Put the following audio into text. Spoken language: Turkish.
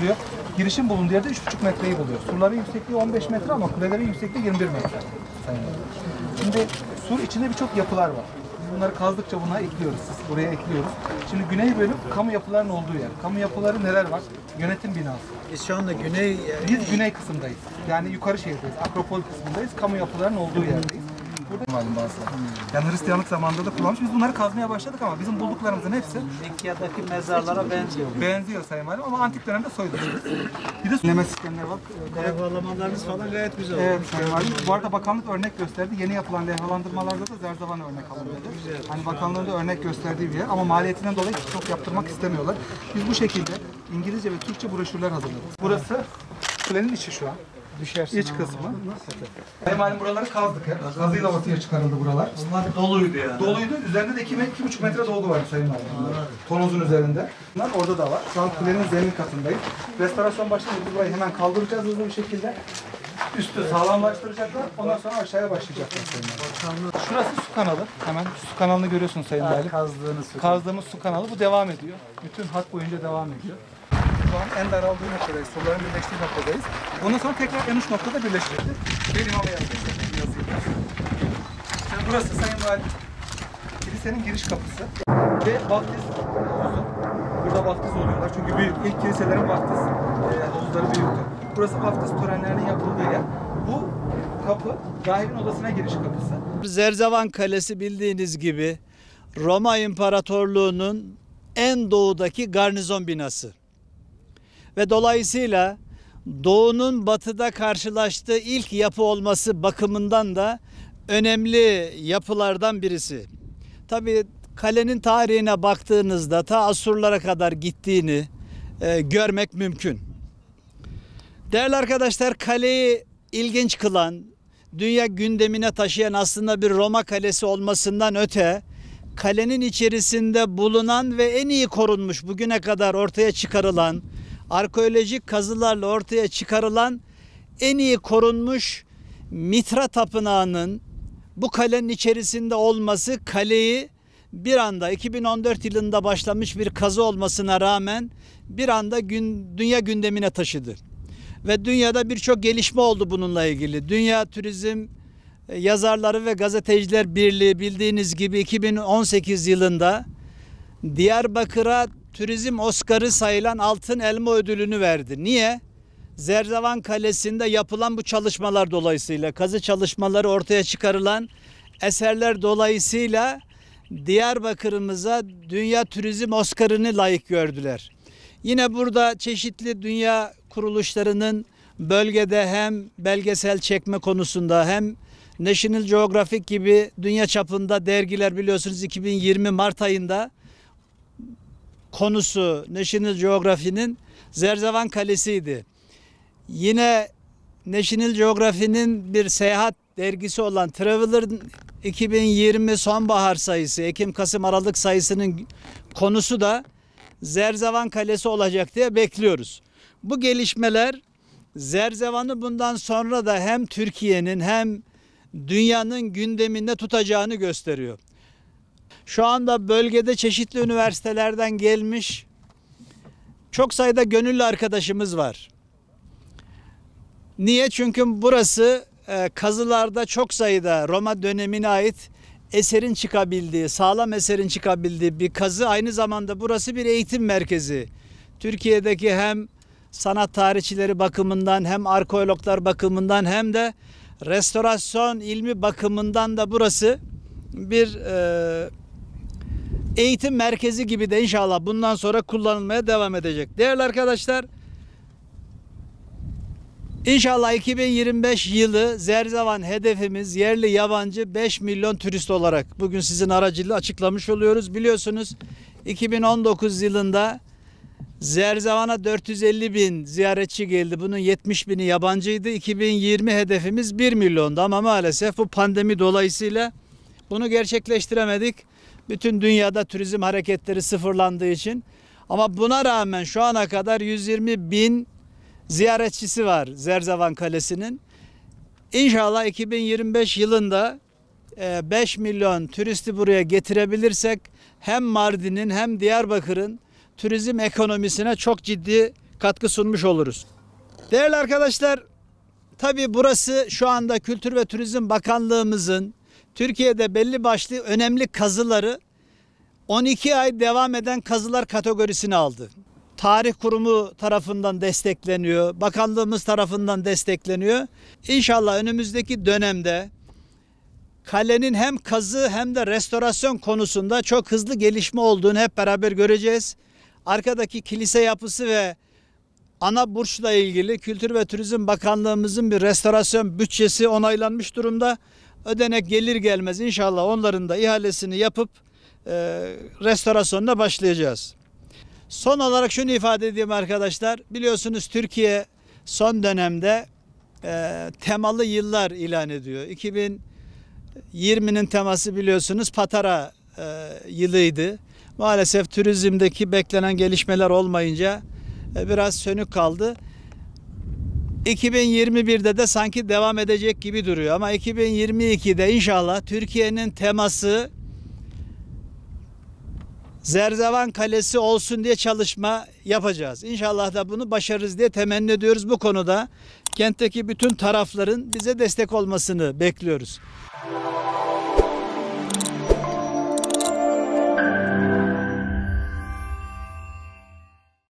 açılıyor. Girişin bulunduğu yerde 3,5 metreyi buluyor. Surların yüksekliği 15 metre ama kulelerin yüksekliği 21 metre. Şimdi sur içinde birçok yapılar var. Bunları kazdıkça buna ekliyoruz. Buraya ekliyoruz. Şimdi güney bölüm kamu yapılarının olduğu yer. Kamu yapıları neler var? Yönetim binası. Biz şu anda güney Biz güney kısımdayız. Yani yukarı şehirdeyiz. Akropol kısmındayız. Kamu yapılarının olduğu yerdeyiz. Burada malum bazıları. Yani Hristiyanlık zamanında da kullanmış. Biz bunları kazmaya başladık ama bizim bulduklarımızın hepsi Mekka'daki mezarlara benziyor. benziyor Sayın Valim ama antik dönemde soyulmuş. Bir de dinleme sistemleri var. Levhalamalarınız falan gayet güzel. Evet Sayın Valim. Bu arada bakanlık örnek gösterdi. Yeni yapılan levhalandırmalarda da Zerzavan örnek alınıyordu. Hani bakanlığın da örnek gösterdiği bir yer ama maliyetinden dolayı çok yaptırmak istemiyorlar. Biz bu şekilde İngilizce ve Türkçe broşürler hazırladık. Burası kulenin içi şu an. Düşersin. İç kısmı. Sayın Valim buraları kazdık hep. Kazıyla ortaya çıkarıldı buralar. Bunlar doluydu yani. Doluydu. Üzerinde de 2 2,5 metre dolgu var Sayın Valim. Tonozun üzerinde. Bunlar orada da var. Şu an kulenin zemin katındayız. Restorasyon başlayınca biz burayı hemen kaldıracağız hızlı bir şekilde. Üstü sağlamlaştıracaklar. Ondan sonra aşağıya başlayacaklar Sayın. Şurası su kanalı. Hemen su kanalını görüyorsun Sayın Valim. Kazdığınız su. Kazdığımız su kanalı bu devam ediyor. Bütün hat boyunca devam ediyor. Şu an en daraldığı noktadayız. Suların birleştiği noktadayız. Ondan sonra tekrar en uç noktada birleşecektir. Benim havaya yazıyla. Şimdi burası Sayın Valim. Kilisenin giriş kapısı. Ve vaftiz havuzu. Burada vaftiz oluyorlar. Çünkü büyük. ilk kiliselerin vaftiz e, havuzları büyüktü. Burası vaftiz törenlerinin yapıldığı yer. Bu kapı rahibin odasına giriş kapısı. Zerzavan Kalesi bildiğiniz gibi Roma İmparatorluğu'nun en doğudaki garnizon binası. Ve dolayısıyla doğunun batıda karşılaştığı ilk yapı olması bakımından da önemli yapılardan birisi. Tabii kalenin tarihine baktığınızda ta Asurlara kadar gittiğini e, görmek mümkün. Değerli arkadaşlar kaleyi ilginç kılan, dünya gündemine taşıyan aslında bir Roma kalesi olmasından öte kalenin içerisinde bulunan ve en iyi korunmuş bugüne kadar ortaya çıkarılan arkeolojik kazılarla ortaya çıkarılan en iyi korunmuş Mitra Tapınağı'nın bu kalenin içerisinde olması kaleyi bir anda 2014 yılında başlamış bir kazı olmasına rağmen bir anda gün, dünya gündemine taşıdı. Ve dünyada birçok gelişme oldu bununla ilgili. Dünya Turizm e, Yazarları ve Gazeteciler Birliği bildiğiniz gibi 2018 yılında Diyarbakır'a turizm Oscar'ı sayılan Altın Elma ödülünü verdi. Niye? Zerzavan Kalesi'nde yapılan bu çalışmalar dolayısıyla, kazı çalışmaları ortaya çıkarılan eserler dolayısıyla Diyarbakır'ımıza Dünya Turizm Oscar'ını layık gördüler. Yine burada çeşitli dünya kuruluşlarının bölgede hem belgesel çekme konusunda hem National Geographic gibi dünya çapında dergiler biliyorsunuz 2020 Mart ayında konusu National Geography'nin Zerzavan Kalesi'ydi. Yine National Geography'nin bir seyahat dergisi olan Traveler'ın 2020 sonbahar sayısı, Ekim, Kasım, Aralık sayısının konusu da Zerzavan Kalesi olacak diye bekliyoruz. Bu gelişmeler Zerzevan'ı bundan sonra da hem Türkiye'nin hem dünyanın gündeminde tutacağını gösteriyor. Şu anda bölgede çeşitli üniversitelerden gelmiş çok sayıda gönüllü arkadaşımız var. Niye? Çünkü burası e, kazılarda çok sayıda Roma dönemine ait eserin çıkabildiği, sağlam eserin çıkabildiği bir kazı. Aynı zamanda burası bir eğitim merkezi. Türkiye'deki hem sanat tarihçileri bakımından hem arkeologlar bakımından hem de restorasyon ilmi bakımından da burası bir e, eğitim merkezi gibi de inşallah bundan sonra kullanılmaya devam edecek. Değerli arkadaşlar İnşallah 2025 yılı Zerzavan hedefimiz yerli yabancı 5 milyon turist olarak bugün sizin aracılığıyla açıklamış oluyoruz. Biliyorsunuz 2019 yılında Zerzavan'a 450 bin ziyaretçi geldi. Bunun 70 bini yabancıydı. 2020 hedefimiz 1 milyondu ama maalesef bu pandemi dolayısıyla bunu gerçekleştiremedik. Bütün dünyada turizm hareketleri sıfırlandığı için. Ama buna rağmen şu ana kadar 120 bin ziyaretçisi var Zerzavan Kalesi'nin. İnşallah 2025 yılında 5 milyon turisti buraya getirebilirsek hem Mardin'in hem Diyarbakır'ın turizm ekonomisine çok ciddi katkı sunmuş oluruz. Değerli arkadaşlar, tabii burası şu anda Kültür ve Turizm Bakanlığımızın Türkiye'de belli başlı önemli kazıları 12 ay devam eden kazılar kategorisini aldı. Tarih Kurumu tarafından destekleniyor, bakanlığımız tarafından destekleniyor. İnşallah önümüzdeki dönemde kalenin hem kazı hem de restorasyon konusunda çok hızlı gelişme olduğunu hep beraber göreceğiz. Arkadaki kilise yapısı ve ana burçla ilgili Kültür ve Turizm Bakanlığımızın bir restorasyon bütçesi onaylanmış durumda. Ödenek gelir gelmez inşallah onların da ihalesini yapıp e, restorasyonuna başlayacağız. Son olarak şunu ifade edeyim arkadaşlar. Biliyorsunuz Türkiye son dönemde e, temalı yıllar ilan ediyor. 2020'nin teması biliyorsunuz Patara e, yılıydı. Maalesef turizmdeki beklenen gelişmeler olmayınca e, biraz sönük kaldı. 2021'de de sanki devam edecek gibi duruyor ama 2022'de inşallah Türkiye'nin teması Zerzevan Kalesi olsun diye çalışma yapacağız. İnşallah da bunu başarırız diye temenni ediyoruz bu konuda. Kentteki bütün tarafların bize destek olmasını bekliyoruz.